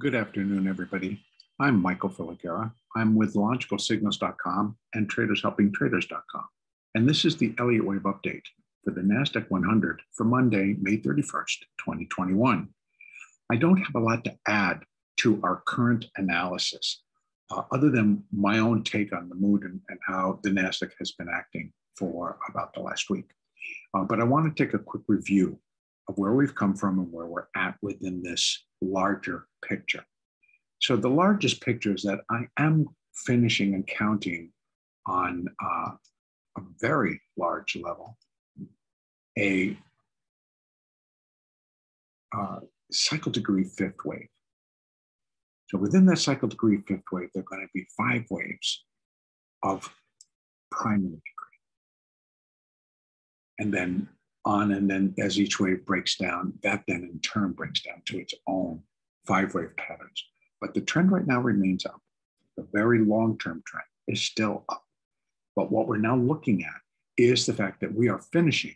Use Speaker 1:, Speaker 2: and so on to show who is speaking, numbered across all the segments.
Speaker 1: Good afternoon, everybody. I'm Michael Filighera. I'm with logicalsignals.com and tradershelpingtraders.com. And this is the Elliott Wave update for the NASDAQ 100 for Monday, May 31st, 2021. I don't have a lot to add to our current analysis, uh, other than my own take on the mood and, and, how the NASDAQ has been acting for about the last week. Uh, but I want to take a quick review of where we've come from and where we're at within this larger picture. So the largest picture is that I am finishing and counting on uh, a very large level a uh, cycle degree fifth wave. So within that cycle degree fifth wave, there are going to be five waves of primary degree. And then on, and then as each wave breaks down, that then in turn breaks down to its own five wave patterns. But the trend right now remains up. The very long term trend is still up. But what we're now looking at is the fact that we are finishing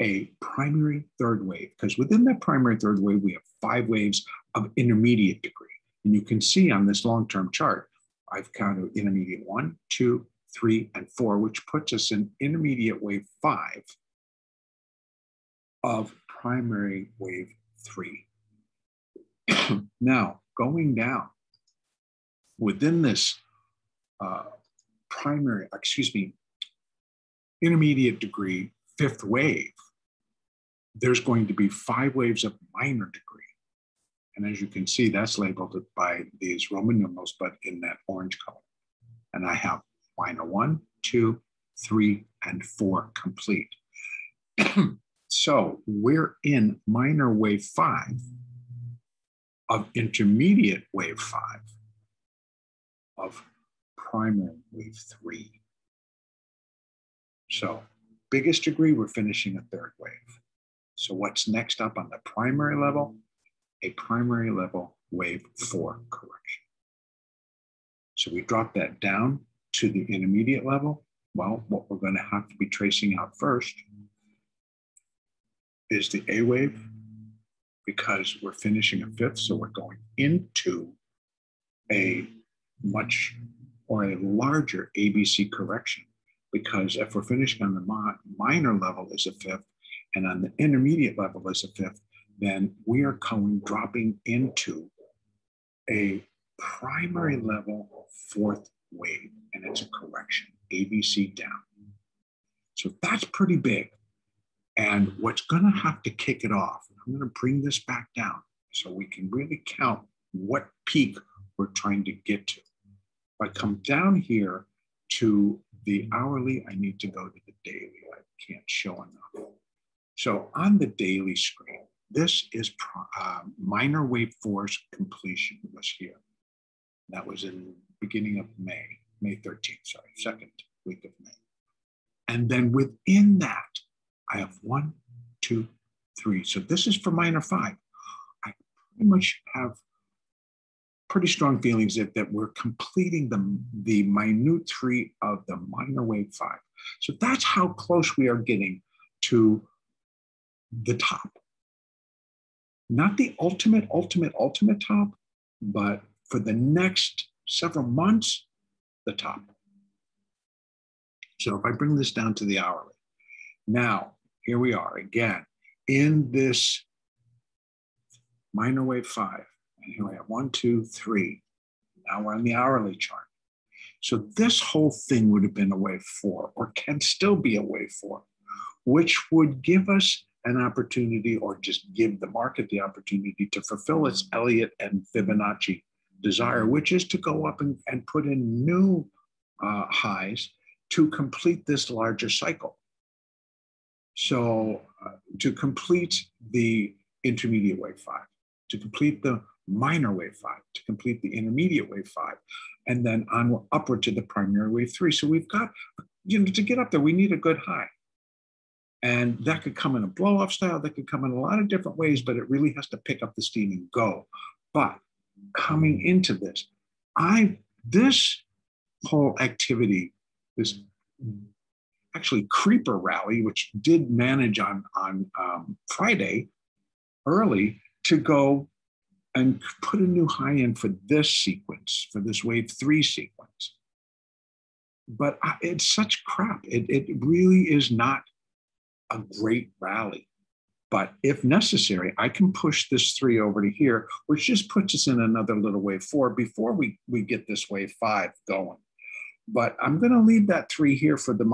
Speaker 1: a primary third wave, because within that primary third wave, we have five waves of intermediate degree. And you can see on this long term chart, I've counted intermediate one, two, three, and four, which puts us in intermediate wave five of primary wave three. now, going down within this uh, primary, excuse me, intermediate degree fifth wave, there's going to be five waves of minor degree. And as you can see, that's labeled by these Roman numerals, but in that orange color. And I have minor one, two, three, and four complete. so we're in minor wave five of intermediate wave five of primary wave three. So biggest degree, we're finishing a third wave. So what's next up on the primary level? A primary level wave four correction. So we drop that down to the intermediate level. Well, what we're going to have to be tracing out first is the A wave because we're finishing a fifth. So we're going into a much or a larger ABC correction because if we're finishing on the minor level as a fifth and on the intermediate level as a fifth, then we are going dropping into a primary level fourth wave, and it's a correction, ABC down. So that's pretty big. And what's going to have to kick it off, I'm going to bring this back down so we can really count what peak we're trying to get to. If I come down here to the hourly, I need to go to the daily. I can't show enough. So on the daily screen, this is uh, minor wave force completion was here. That was in beginning of May, May 13th, sorry, second week of May. And then within that, I have one, two, three. So this is for minor five. I pretty much have pretty strong feelings that, that we're completing the, the minute three of the minor wave five. So that's how close we are getting to the top. Not the ultimate, ultimate, ultimate top, but for the next several months, the top. So if I bring this down to the hourly, now here we are again in this minor wave five. And here we have one, two, three. Now we're on the hourly chart. So this whole thing would have been a wave four, or can still be a wave four, which would give us an opportunity or just give the market the opportunity to fulfill its Elliott and Fibonacci desire, which is to go up and, and put in new uh, highs to complete this larger cycle. So uh, to complete the intermediate wave five, to complete the minor wave five, to complete the intermediate wave five, and then on upward to the primary wave three. So we've got, you know, to get up there, we need a good high. And that could come in a blow off style, that could come in a lot of different ways, but it really has to pick up the steam and go. But coming into this, I, this whole activity, this actually creeper rally, which did manage on, on um, Friday early to go and put a new high in for this sequence, for this wave three sequence. But it's such crap. It, it really is not a great rally. But if necessary, I can push this three over to here, which just puts us in another little wave four before we, we get this wave five going. But I'm going to leave that three here for the,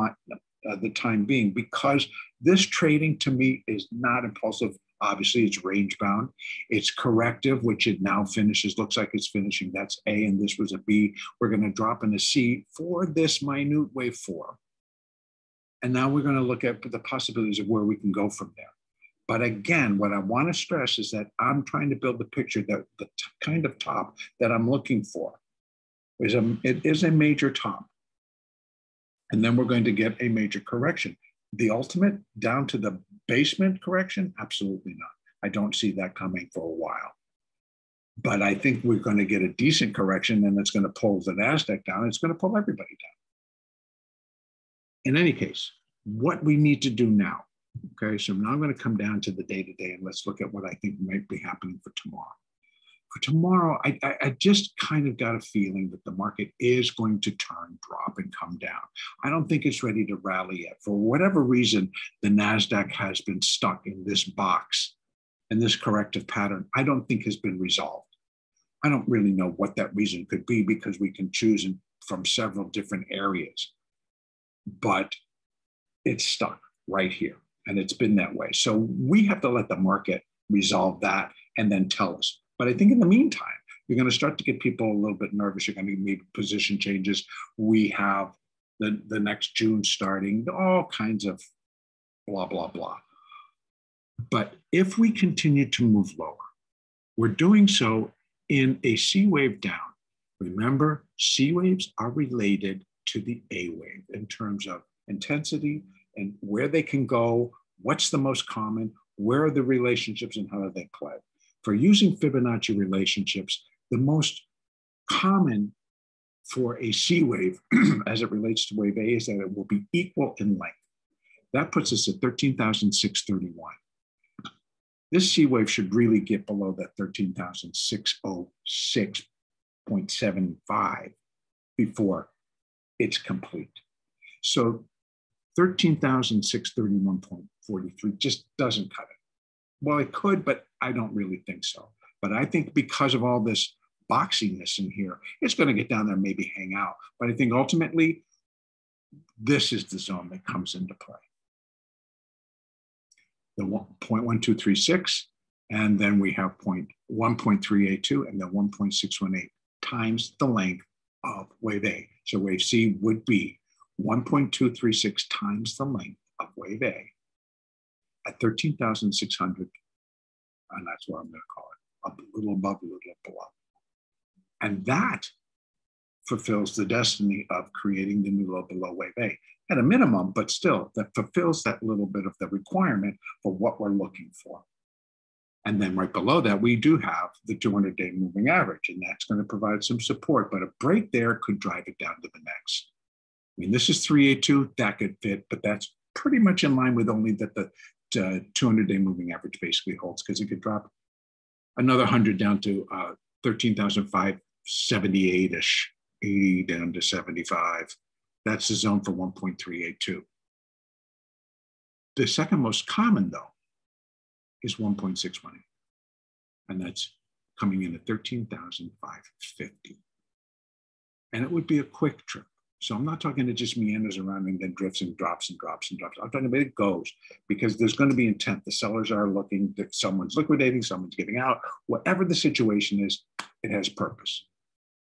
Speaker 1: uh, the time being because this trading to me is not impulsive. Obviously, it's range bound. It's corrective, which it now finishes. Looks like it's finishing. That's A, and this was a B. We're going to drop in a C for this minute wave four. And now we're going to look at the possibilities of where we can go from there. But again, what I want to stress is that I'm trying to build the picture that the kind of top that I'm looking for is a, it is a major top. And then we're going to get a major correction. The ultimate down to the basement correction? Absolutely not. I don't see that coming for a while. But I think we're going to get a decent correction and it's going to pull the NASDAQ down. It's going to pull everybody down. In any case, what we need to do now Okay, so now I'm going to come down to the day to day and let's look at what I think might be happening for tomorrow. For tomorrow, I, I, I, just kind of got a feeling that the market is going to turn, drop, and come down. I don't think it's ready to rally yet. For whatever reason, the NASDAQ has been stuck in this box and this corrective pattern, I don't think has been resolved. I don't really know what that reason could be because we can choose from several different areas, but it's stuck right here. And it's been that way. So we have to let the market resolve that and then tell us. But I think in the meantime, you're going to start to get people a little bit nervous. You're going to make position changes. We have the, the next June starting, all kinds of blah, blah, blah. But if we continue to move lower, we're doing so in a C wave down. Remember, C waves are related to the A wave in terms of intensity and where they can go, what's the most common, where are the relationships, and how do they play. For using Fibonacci relationships, the most common for a C wave as it relates to wave A is that it will be equal in length. That puts us at 13,631. This C wave should really get below that 13,606.75 before it's complete. So 13,631.43 just doesn't cut it. Well, it could, but I don't really think so. But I think because of all this boxiness in here, it's going to get down there, maybe hang out. But I think ultimately, this is the zone that comes into play. The 0.1236, and then we have point 1.382 and then 1.618 times the length of wave A. So wave C would be 1.236 times the length of wave A at 13,600, and that's what I'm going to call it, a little above, a little below. And that fulfills the destiny of creating the new low below wave A at a minimum, but still that fulfills that little bit of the requirement for what we're looking for. And then right below that, we do have the 200 day moving average, and that's going to provide some support, but a break there could drive it down to the next. I mean, this is 382, that could fit, but that's pretty much in line with only that the 200 day moving average basically holds because it could drop another 100 down to uh, 13,578 ish, 80 down to 75. That's the zone for 1.382. The second most common, though, is 1.618. And that's coming in at 13,550. And it would be a quick trip. So I'm not talking it just meanders around and then drifts and drops and drops and drops. I'm talking about it goes because there's going to be intent. The sellers are looking that someone's liquidating, someone's getting out. Whatever the situation is, it has purpose.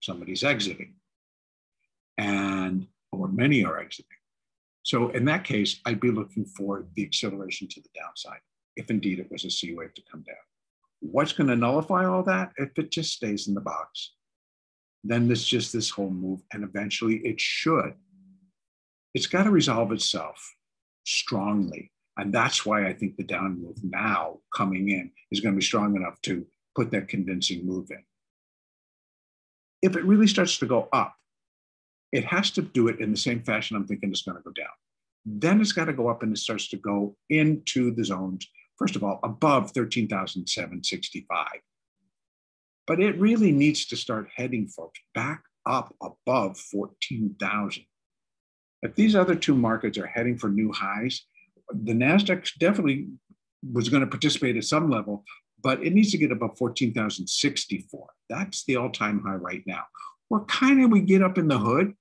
Speaker 1: Somebody's exiting, and or many are exiting. So in that case, I'd be looking for the acceleration to the downside, if indeed it was a C wave to come down. What's going to nullify all that if it just stays in the box? Then there's just this whole move. And eventually it should. It's got to resolve itself strongly. And that's why I think the down move now coming in is going to be strong enough to put that convincing move in. If it really starts to go up, it has to do it in the same fashion I'm thinking it's going to go down. Then it's got to go up and it starts to go into the zones, first of all, above 13,765 but it really needs to start heading, folks, back up above 14,000. If these other two markets are heading for new highs, the NASDAQ definitely was going to participate at some level, but it needs to get above 14,064. That's the all time high right now. We're kind of, we get up in the hood,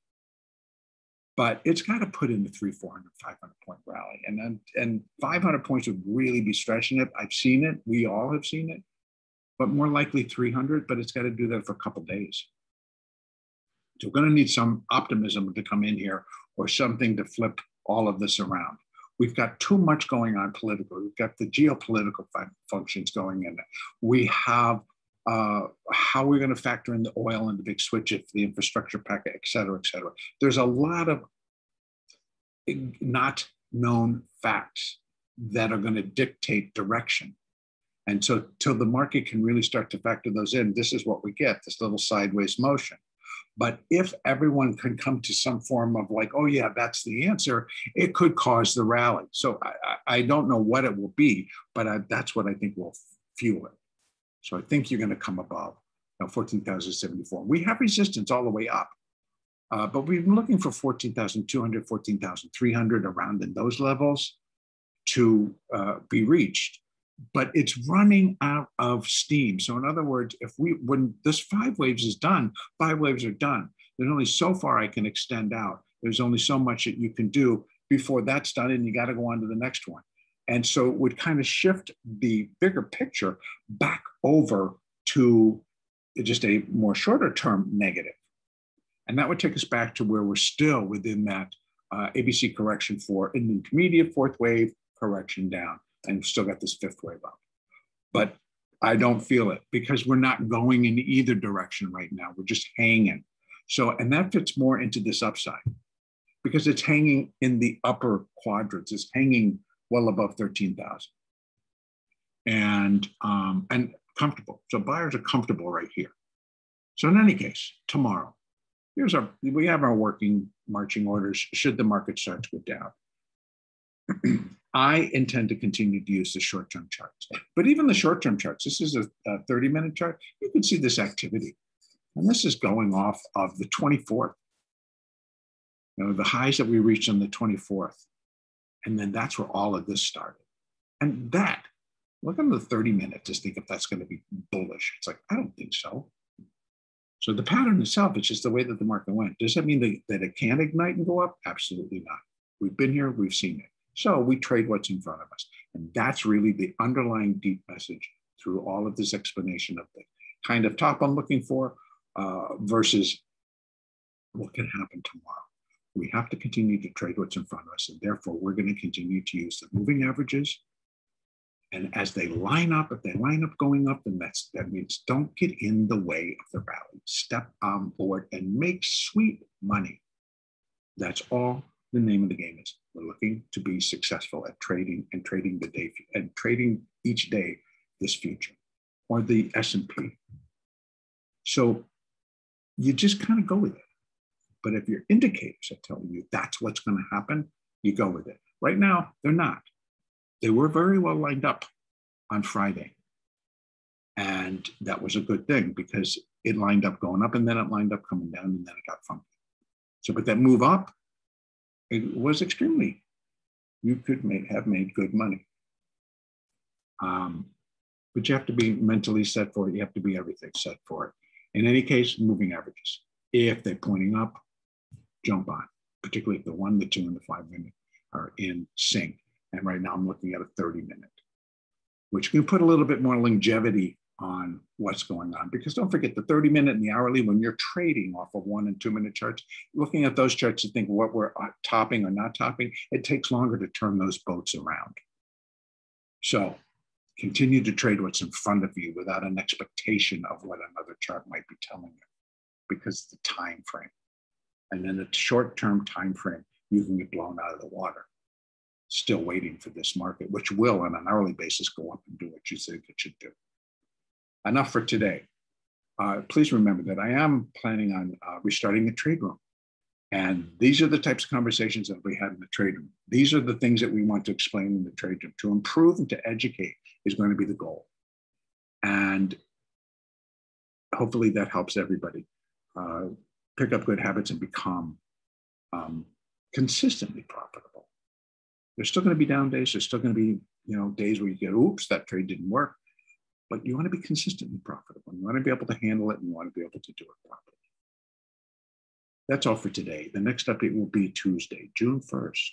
Speaker 1: but it's got to put in the three, 400, 500 point rally. And and 500 points would really be stretching it. I've seen it. We all have seen it, but more likely 300, but it's got to do that for a couple days. So we're going to need some optimism to come in here or something to flip all of this around. We've got too much going on politically. We've got the geopolitical fun- functions going in. We have uh, how we're going to factor in the oil and the big switch if the infrastructure packet, et cetera, et cetera. There's a lot of not known facts that are going to dictate direction. And so, till the market can really start to factor those in, this is what we get this little sideways motion. But if everyone can come to some form of like, oh, yeah, that's the answer, it could cause the rally. So I, I don't know what it will be, but I, that's what I think will fuel it. So I think you're going to come above you know, 14,074. We have resistance all the way up. Uh, but we've been looking for 14,200, 14,300 around in those levels to uh, be reached but it's running out of steam. So in other words, if we when this five waves is done, five waves are done. There's only so far I can extend out. There's only so much that you can do before that's done, and you got to go on to the next one. And so it would kind of shift the bigger picture back over to just a more shorter term negative. And that would take us back to where we're still within that uh, ABC correction for intermediate fourth wave correction down and still got this fifth wave up. But I don't feel it because we're not going in either direction right now. We're just hanging. So, and that fits more into this upside because it's hanging in the upper quadrants. It's hanging well above 13,000 and, um, and comfortable. So buyers are comfortable right here. So in any case, tomorrow, here's our, we have our working marching orders should the market start to go down. I intend to continue to use the short term charts. But even the short term charts, this is a, a 30 minute chart, you can see this activity. And this is going off of the 24th. You know, the highs that we reached on the 24th. And then that's where all of this started. And that, look at the 30 minute to think if that's going to be bullish. It's like, I don't think so. So the pattern itself, it's just the way that the market went. Does that mean that, that it can ignite and go up? Absolutely not. We've been here, we've seen it. So we trade what's in front of us. And that's really the underlying deep message through all of this explanation of the kind of top I'm looking for uh, versus what can happen tomorrow. We have to continue to trade what's in front of us. And therefore, we're going to continue to use the moving averages. And as they line up, if they line up going up, then that's, that means don't get in the way of the rally. Step on board and make sweet money. That's all the name of the game is. We're looking to be successful at trading and trading the day and trading each day this future or the S&P. So you just kind of go with it. But if your indicators are telling you that's what's going to happen, you go with it. Right now, they're not. They were very well lined up on Friday. And that was a good thing because it lined up going up and then it lined up coming down and then it got funky. So, but that move up it was extremely, you could make, have made good money. Um, but you have to be mentally set for it. You have to be everything set for it. In any case, moving averages. If they're pointing up, jump on, particularly if the one, the two, and the five minute are in sync. And right now I'm looking at a 30 minute, which can put a little bit more longevity on what's going on. Because don't forget the 30 minute and the hourly, when you're trading off of one and two minute charts, looking at those charts to think what we're uh, topping or not topping, it takes longer to turn those boats around. So continue to trade what's in front of you without an expectation of what another chart might be telling you because the time frame. And then the short term time frame, you can get blown out of the water. Still waiting for this market, which will on an hourly basis go up and do what you think it should do enough for today. Uh, please remember that I am planning on uh, restarting the trade room. And these are the types of conversations that we had in the trade room. These are the things that we want to explain in the trade room. To improve and to educate is going to be the goal. And hopefully that helps everybody uh, pick up good habits and become um, consistently profitable. There's still going to be down days. There's still going to be you know days where you get, oops, that trade didn't work. But you want to be consistently profitable. You want to be able to handle it, and you want to be able to do it properly. That's all for today. The next update will be Tuesday, June 1st.